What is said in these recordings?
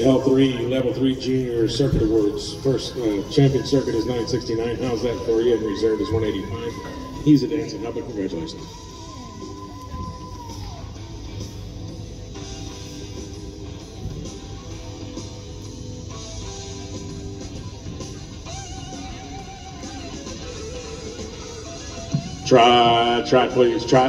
L3 Level 3 Junior Circuit Awards. First uh, champion circuit is 969. How's that for you? And reserve is 185. He's a. How about congratulations? Try, try, please, try.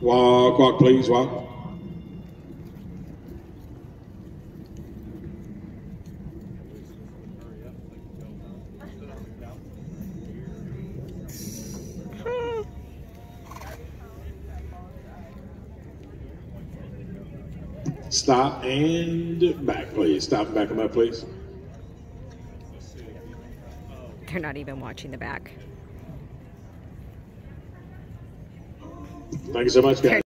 Walk, walk, please, walk. Stop and back, please. Stop and back them up, please. They're not even watching the back. Thank you so much, guys.